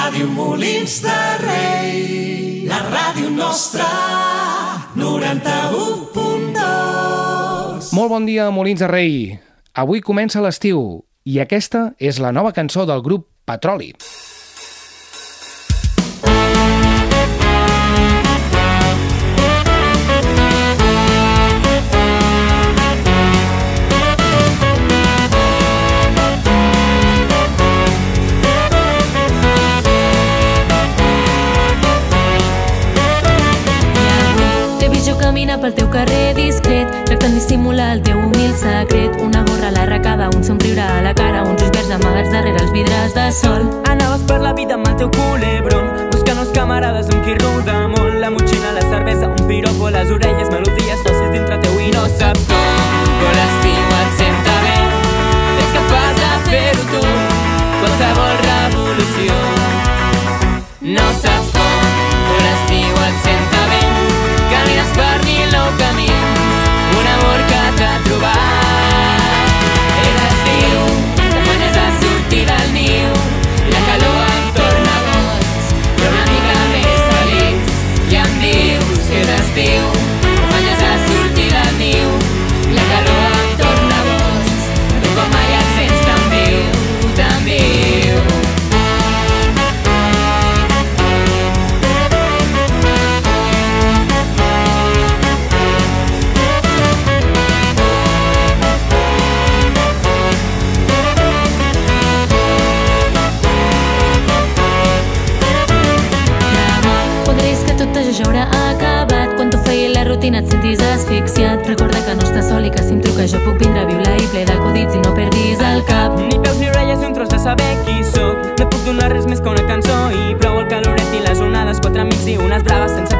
Ràdio Molins de Rei, la ràdio nostra, 91.2. Molt bon dia, Molins de Rei. Avui comença l'estiu i aquesta és la nova cançó del grup Petroli. T'he caminar pel teu carrer discret, tractant dissimular el teu humil secret. Una gorra a l'arracada, un somriure a la cara, uns ulls verds amagats darrere els vidres de sol. Anaves per la vida amb el teu culebron Buscant els camarades amb qui roda molt La motxina, la cervesa, un piropo, les orelles Melodies fàcils dintre teu i no saps com Però l'estiu et senta bé Ets capaç de fer-ho tu Qualsevol revolució No saps ple d'acudits i no perdis el cap. Ni peus ni orelles i un tros de saber qui sóc No puc donar res més que una cançó I prou el caloret i les onades Quatre amics i unes braves sense